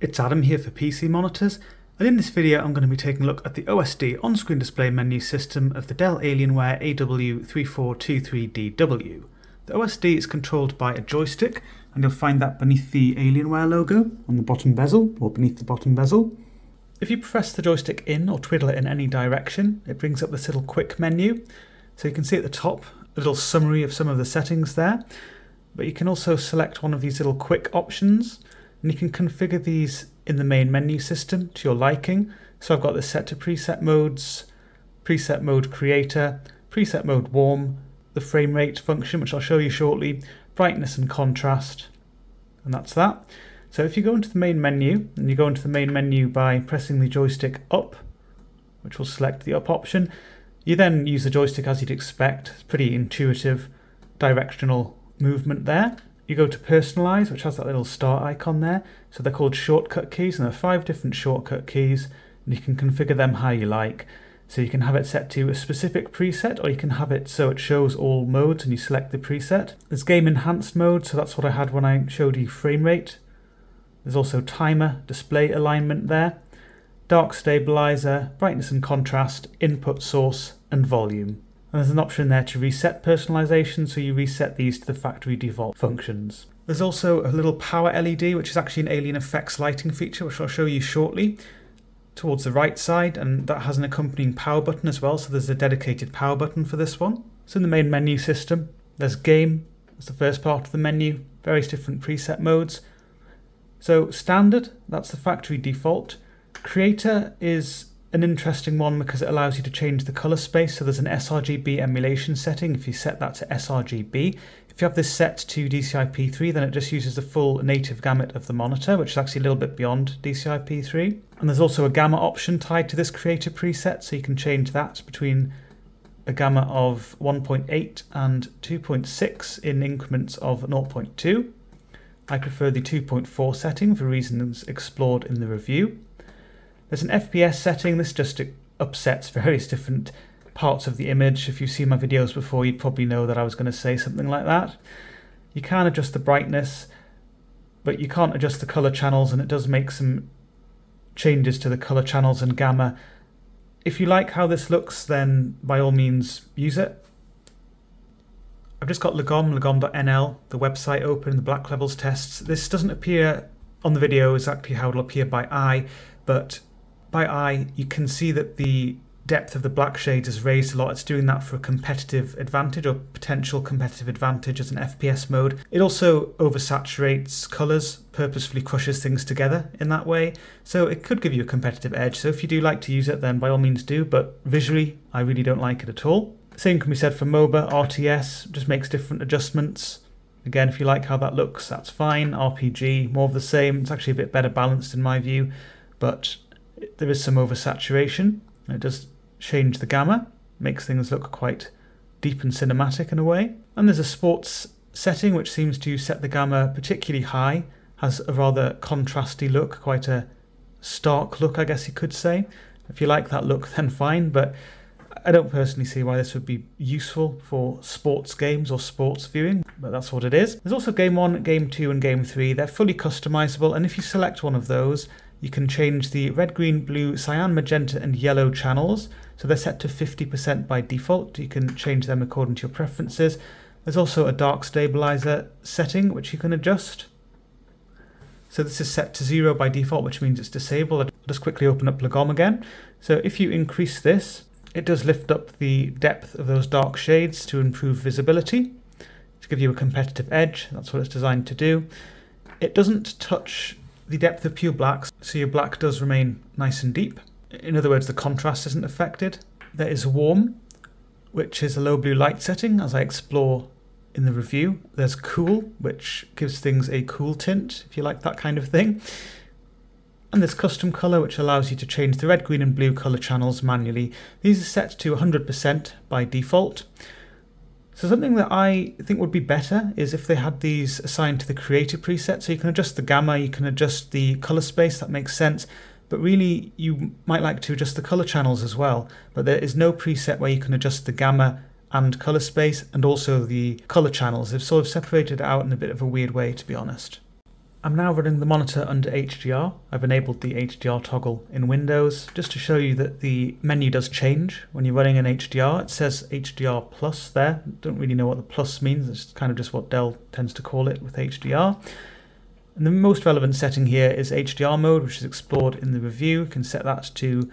It's Adam here for PC Monitors, and in this video I'm going to be taking a look at the OSD on-screen display menu system of the Dell Alienware AW3423DW. The OSD is controlled by a joystick, and you'll find that beneath the Alienware logo on the bottom bezel, or beneath the bottom bezel. If you press the joystick in or twiddle it in any direction, it brings up this little quick menu. So you can see at the top a little summary of some of the settings there, but you can also select one of these little quick options and you can configure these in the main menu system to your liking. So I've got this set to preset modes, preset mode creator, preset mode warm, the frame rate function, which I'll show you shortly, brightness and contrast, and that's that. So if you go into the main menu, and you go into the main menu by pressing the joystick up, which will select the up option, you then use the joystick as you'd expect. It's pretty intuitive directional movement there. You go to personalize, which has that little star icon there. So they're called shortcut keys, and there are five different shortcut keys, and you can configure them how you like. So you can have it set to a specific preset, or you can have it so it shows all modes and you select the preset. There's game enhanced mode, so that's what I had when I showed you frame rate. There's also timer, display alignment there, dark stabilizer, brightness and contrast, input source, and volume. And there's an option there to reset personalization, so you reset these to the factory default functions. There's also a little power LED, which is actually an AlienFX lighting feature, which I'll show you shortly, towards the right side, and that has an accompanying power button as well, so there's a dedicated power button for this one. So in the main menu system, there's Game, that's the first part of the menu, various different preset modes. So Standard, that's the factory default. Creator is an interesting one because it allows you to change the color space. So there's an sRGB emulation setting. If you set that to sRGB, if you have this set to DCI-P3, then it just uses the full native gamut of the monitor, which is actually a little bit beyond DCI-P3. And there's also a gamma option tied to this creator preset, so you can change that between a gamma of 1.8 and 2.6 in increments of 0.2. I prefer the 2.4 setting for reasons explored in the review. There's an FPS setting. This just upsets various different parts of the image. If you've seen my videos before, you'd probably know that I was going to say something like that. You can adjust the brightness, but you can't adjust the color channels, and it does make some changes to the color channels and gamma. If you like how this looks, then by all means use it. I've just got Lagom, lagom.nl, the website open, the black levels tests. This doesn't appear on the video exactly how it'll appear by eye, but by eye, you can see that the depth of the black shades is raised a lot. It's doing that for a competitive advantage or potential competitive advantage as an FPS mode. It also oversaturates colors, purposefully crushes things together in that way. So it could give you a competitive edge. So if you do like to use it, then by all means do, but visually, I really don't like it at all. Same can be said for MOBA, RTS, just makes different adjustments. Again, if you like how that looks, that's fine. RPG, more of the same. It's actually a bit better balanced in my view, but there is some oversaturation. It does change the gamma, makes things look quite deep and cinematic in a way. And there's a sports setting which seems to set the gamma particularly high, has a rather contrasty look, quite a stark look, I guess you could say. If you like that look, then fine, but I don't personally see why this would be useful for sports games or sports viewing, but that's what it is. There's also Game 1, Game 2, and Game 3. They're fully customizable, and if you select one of those, you can change the red, green, blue, cyan, magenta, and yellow channels. So they're set to 50% by default. You can change them according to your preferences. There's also a dark stabilizer setting, which you can adjust. So this is set to zero by default, which means it's disabled. I'll just quickly open up Lagom again. So if you increase this, it does lift up the depth of those dark shades to improve visibility, to give you a competitive edge. That's what it's designed to do. It doesn't touch the depth of pure blacks, so your black does remain nice and deep. In other words, the contrast isn't affected. There is warm, which is a low blue light setting, as I explore in the review. There's cool, which gives things a cool tint, if you like that kind of thing. And there's custom color, which allows you to change the red, green, and blue color channels manually. These are set to 100% by default. So something that I think would be better is if they had these assigned to the creator preset. So you can adjust the gamma, you can adjust the color space, that makes sense. But really, you might like to adjust the color channels as well. But there is no preset where you can adjust the gamma and color space and also the color channels. They've sort of separated out in a bit of a weird way, to be honest. I'm now running the monitor under HDR. I've enabled the HDR toggle in Windows just to show you that the menu does change when you're running in HDR. It says HDR plus there. Don't really know what the plus means. It's kind of just what Dell tends to call it with HDR. And the most relevant setting here is HDR mode, which is explored in the review. You can set that to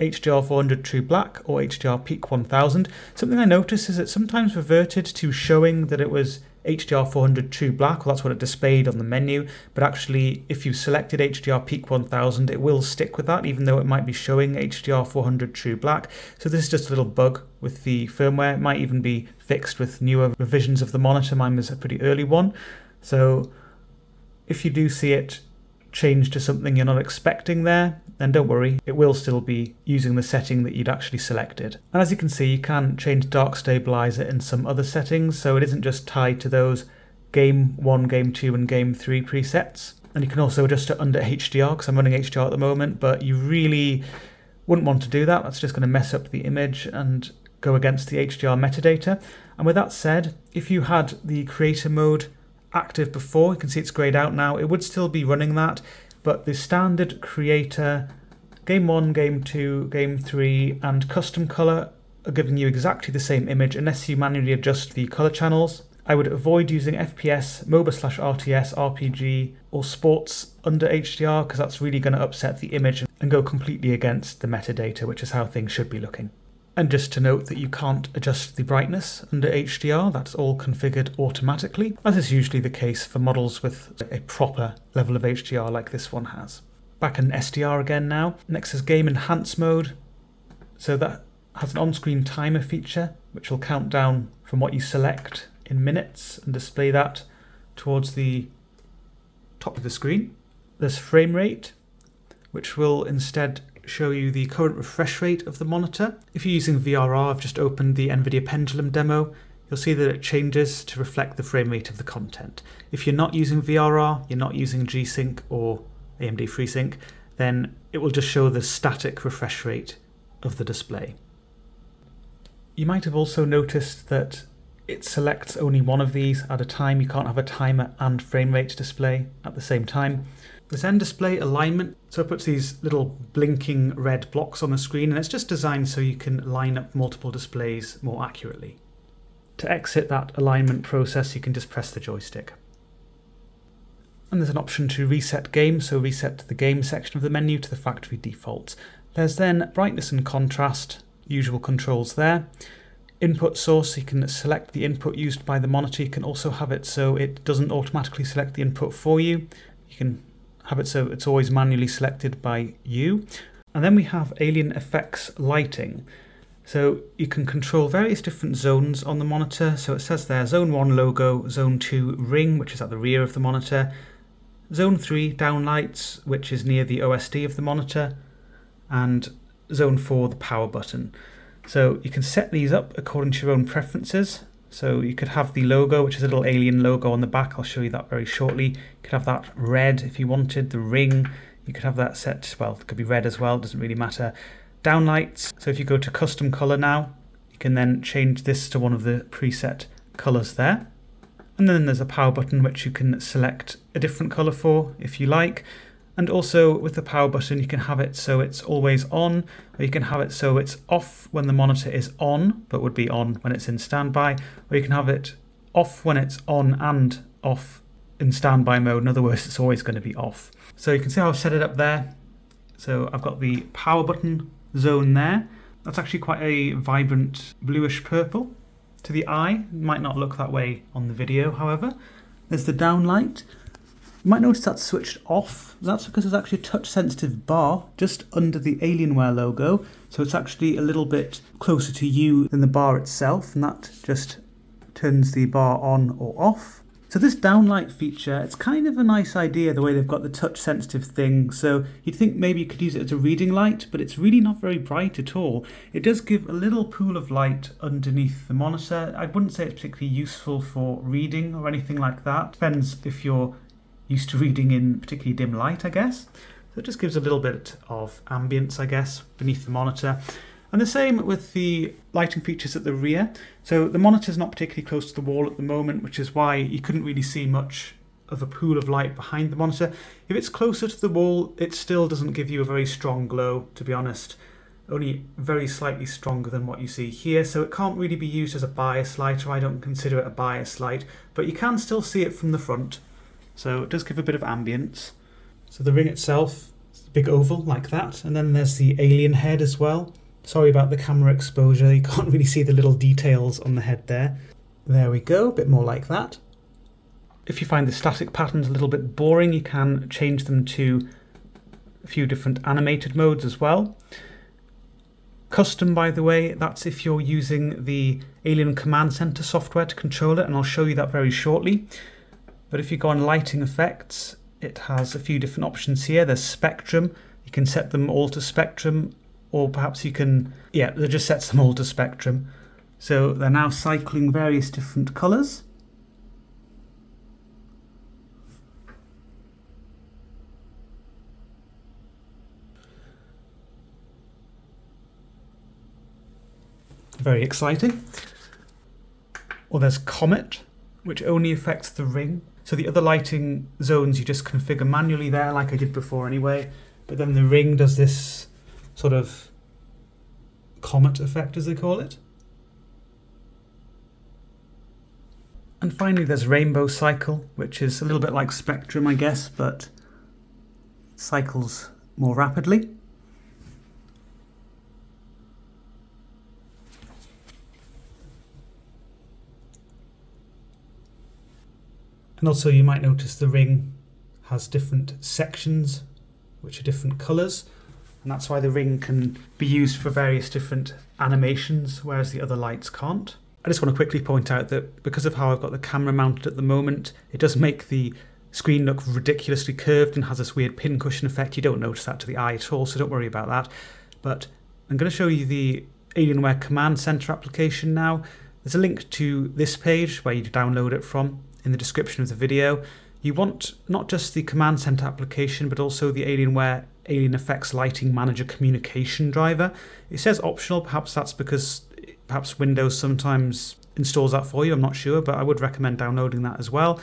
HDR 400 True Black or HDR Peak 1000. Something I noticed is it sometimes reverted to showing that it was HDR 400 True Black, well that's what it displayed on the menu, but actually if you selected HDR Peak 1000 it will stick with that even though it might be showing HDR 400 True Black. So this is just a little bug with the firmware, it might even be fixed with newer revisions of the monitor, mine was a pretty early one. So if you do see it change to something you're not expecting there, then don't worry, it will still be using the setting that you'd actually selected. And as you can see, you can change dark stabilizer in some other settings, so it isn't just tied to those game 1, game 2 and game 3 presets. And you can also adjust it under HDR, because I'm running HDR at the moment, but you really wouldn't want to do that. That's just going to mess up the image and go against the HDR metadata. And with that said, if you had the creator mode active before, you can see it's grayed out now, it would still be running that, but the standard creator, game 1, game 2, game 3 and custom color are giving you exactly the same image unless you manually adjust the color channels. I would avoid using FPS, MOBA slash RTS, RPG or sports under HDR because that's really going to upset the image and go completely against the metadata, which is how things should be looking. And just to note that you can't adjust the brightness under HDR, that's all configured automatically, as is usually the case for models with a proper level of HDR like this one has. Back in SDR again now. Next is Game Enhance mode. So that has an on-screen timer feature, which will count down from what you select in minutes and display that towards the top of the screen. There's frame rate, which will instead show you the current refresh rate of the monitor. If you're using VRR, I've just opened the NVIDIA Pendulum demo, you'll see that it changes to reflect the frame rate of the content. If you're not using VRR, you're not using G-Sync or AMD FreeSync, then it will just show the static refresh rate of the display. You might have also noticed that it selects only one of these at a time. You can't have a timer and frame rate display at the same time. The Zen display alignment, so it puts these little blinking red blocks on the screen and it's just designed so you can line up multiple displays more accurately. To exit that alignment process you can just press the joystick. And there's an option to reset game, so reset the game section of the menu to the factory defaults. There's then brightness and contrast, usual controls there. Input source, you can select the input used by the monitor. You can also have it so it doesn't automatically select the input for you. You can it so it's always manually selected by you. And then we have AlienFX Lighting. So you can control various different zones on the monitor. So it says there Zone 1 logo, Zone 2 ring, which is at the rear of the monitor, Zone 3 downlights, which is near the OSD of the monitor, and Zone 4 the power button. So you can set these up according to your own preferences. So you could have the logo, which is a little alien logo on the back. I'll show you that very shortly. You could have that red if you wanted, the ring. You could have that set, well, it could be red as well, doesn't really matter. Downlights, so if you go to custom color now, you can then change this to one of the preset colors there. And then there's a power button which you can select a different color for if you like. And also with the power button, you can have it so it's always on, or you can have it so it's off when the monitor is on, but would be on when it's in standby, or you can have it off when it's on and off in standby mode. In other words, it's always going to be off. So you can see how I've set it up there. So I've got the power button zone there. That's actually quite a vibrant bluish purple to the eye. Might not look that way on the video, however. There's the downlight. You might notice that's switched off. That's because there's actually a touch sensitive bar just under the Alienware logo. So it's actually a little bit closer to you than the bar itself. And that just turns the bar on or off. So this downlight feature, it's kind of a nice idea the way they've got the touch sensitive thing. So you'd think maybe you could use it as a reading light, but it's really not very bright at all. It does give a little pool of light underneath the monitor. I wouldn't say it's particularly useful for reading or anything like that. Depends if you're used to reading in particularly dim light, I guess. So it just gives a little bit of ambience, I guess, beneath the monitor. And the same with the lighting features at the rear. So the monitor is not particularly close to the wall at the moment, which is why you couldn't really see much of a pool of light behind the monitor. If it's closer to the wall, it still doesn't give you a very strong glow, to be honest. Only very slightly stronger than what you see here, so it can't really be used as a bias light, or I don't consider it a bias light, but you can still see it from the front. So it does give a bit of ambience. So the ring itself, big oval like that, and then there's the alien head as well. Sorry about the camera exposure, you can't really see the little details on the head there. There we go, a bit more like that. If you find the static patterns a little bit boring, you can change them to a few different animated modes as well. Custom, by the way, that's if you're using the Alien Command Center software to control it, and I'll show you that very shortly. But if you go on lighting effects, it has a few different options here. There's spectrum, you can set them all to spectrum, or perhaps you can, yeah, it just sets them all to spectrum. So they're now cycling various different colours. Very exciting. Or there's Comet, which only affects the ring. So the other lighting zones you just configure manually there, like I did before anyway. But then the ring does this sort of comet effect, as they call it. And finally, there's Rainbow Cycle, which is a little bit like Spectrum, I guess, but cycles more rapidly. And also you might notice the ring has different sections which are different colours and that's why the ring can be used for various different animations whereas the other lights can't. I just want to quickly point out that because of how I've got the camera mounted at the moment it does make the screen look ridiculously curved and has this weird pincushion effect. You don't notice that to the eye at all so don't worry about that. But I'm going to show you the Alienware Command Center application now. There's a link to this page where you download it from in the description of the video. You want not just the Command Center application, but also the Alienware AlienFX Lighting Manager communication driver. It says optional, perhaps that's because perhaps Windows sometimes installs that for you, I'm not sure, but I would recommend downloading that as well.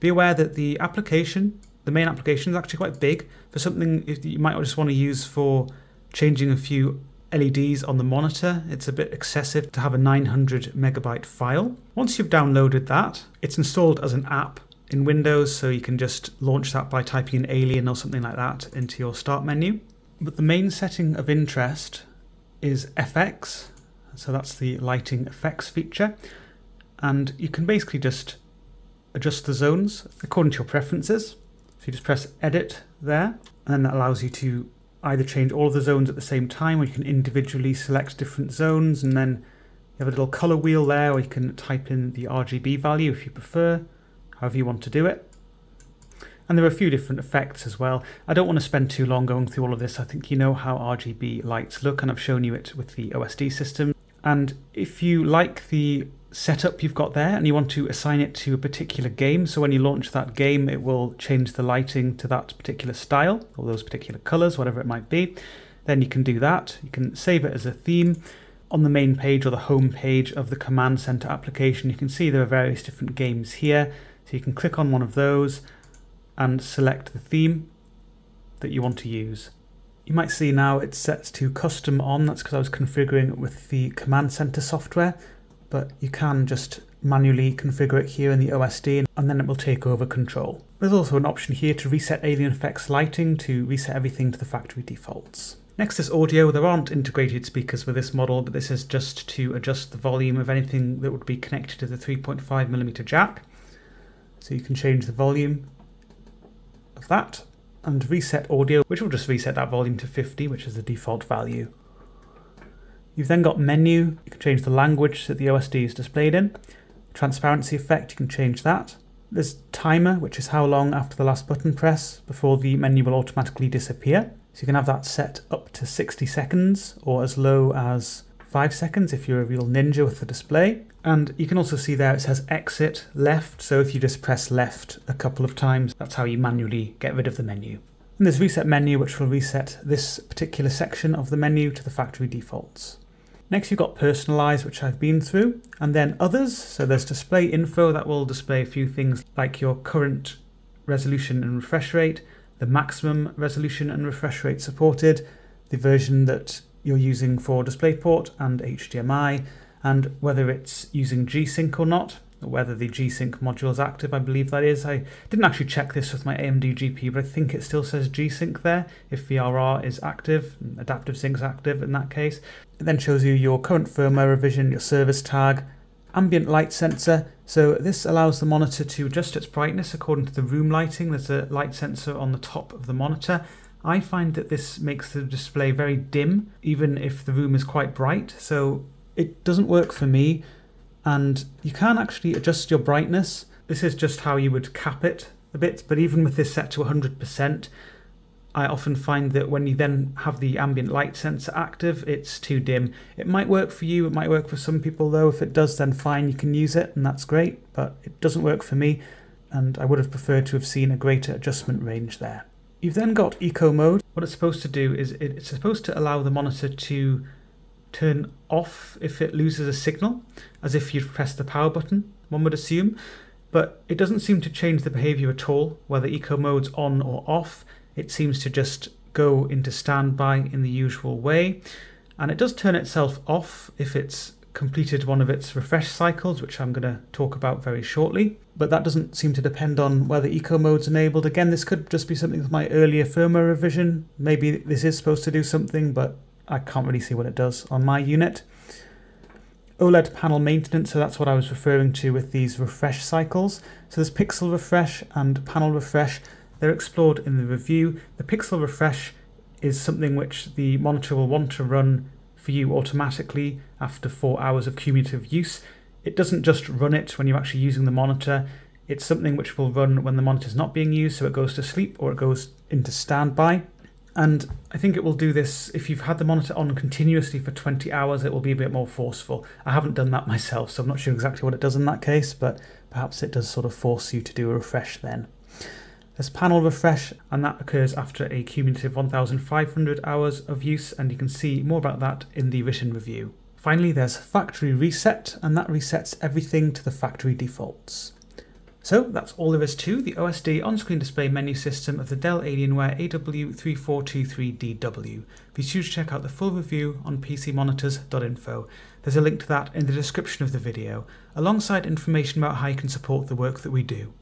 Be aware that the application, the main application, is actually quite big for something you might just want to use for changing a few LEDs on the monitor. It's a bit excessive to have a 900 megabyte file. Once you've downloaded that, it's installed as an app in Windows, so you can just launch that by typing in Alien or something like that into your start menu. But the main setting of interest is FX, so that's the lighting effects feature. And you can basically just adjust the zones according to your preferences. So you just press edit there, and that allows you to either change all of the zones at the same time or you can individually select different zones and then you have a little color wheel there or you can type in the RGB value if you prefer, however you want to do it. And there are a few different effects as well. I don't want to spend too long going through all of this. I think you know how RGB lights look and I've shown you it with the OSD system. And if you like the setup you've got there and you want to assign it to a particular game. So when you launch that game, it will change the lighting to that particular style or those particular colors, whatever it might be. Then you can do that. You can save it as a theme. On the main page or the home page of the Command Center application, you can see there are various different games here. So you can click on one of those and select the theme that you want to use. You might see now it's set to custom on, that's because I was configuring it with the Command Center software but you can just manually configure it here in the OSD and then it will take over control. There's also an option here to reset AlienFX lighting to reset everything to the factory defaults. Next is audio. There aren't integrated speakers for this model, but this is just to adjust the volume of anything that would be connected to the 3.5mm jack. So you can change the volume of that and reset audio, which will just reset that volume to 50, which is the default value. You've then got menu, you can change the language that the OSD is displayed in. Transparency effect, you can change that. There's timer, which is how long after the last button press before the menu will automatically disappear. So you can have that set up to 60 seconds or as low as 5 seconds if you're a real ninja with the display. And you can also see there it says exit left, so if you just press left a couple of times, that's how you manually get rid of the menu. And there's reset menu, which will reset this particular section of the menu to the factory defaults. Next you've got personalize, which I've been through, and then others. So there's display info that will display a few things like your current resolution and refresh rate, the maximum resolution and refresh rate supported, the version that you're using for DisplayPort and HDMI, and whether it's using G-Sync or not, or whether the G-Sync module is active, I believe that is. I didn't actually check this with my AMD GPU, but I think it still says G-Sync there if VRR is active, Adaptive Sync is active in that case. It then shows you your current firmware revision, your service tag, ambient light sensor. So this allows the monitor to adjust its brightness according to the room lighting. There's a light sensor on the top of the monitor. I find that this makes the display very dim, even if the room is quite bright. So it doesn't work for me. And you can actually adjust your brightness. This is just how you would cap it a bit, but even with this set to 100%, I often find that when you then have the ambient light sensor active, it's too dim. It might work for you, it might work for some people though. If it does, then fine, you can use it and that's great, but it doesn't work for me and I would have preferred to have seen a greater adjustment range there. You've then got eco mode. What it's supposed to do is it's supposed to allow the monitor to turn off if it loses a signal, as if you'd press the power button, one would assume. But it doesn't seem to change the behavior at all, whether eco mode's on or off it seems to just go into standby in the usual way. And it does turn itself off if it's completed one of its refresh cycles, which I'm going to talk about very shortly. But that doesn't seem to depend on whether eco mode's enabled. Again, this could just be something with my earlier firmware revision. Maybe this is supposed to do something, but I can't really see what it does on my unit. OLED panel maintenance, so that's what I was referring to with these refresh cycles. So there's pixel refresh and panel refresh. They're explored in the review. The pixel refresh is something which the monitor will want to run for you automatically after four hours of cumulative use. It doesn't just run it when you're actually using the monitor. It's something which will run when the monitor is not being used, so it goes to sleep or it goes into standby. And I think it will do this if you've had the monitor on continuously for 20 hours, it will be a bit more forceful. I haven't done that myself, so I'm not sure exactly what it does in that case, but perhaps it does sort of force you to do a refresh then. There's panel refresh, and that occurs after a cumulative 1,500 hours of use, and you can see more about that in the written review. Finally, there's factory reset, and that resets everything to the factory defaults. So that's all there is to the OSD on-screen display menu system of the Dell Alienware AW3423DW. Be sure to check out the full review on PCmonitors.info. There's a link to that in the description of the video, alongside information about how you can support the work that we do.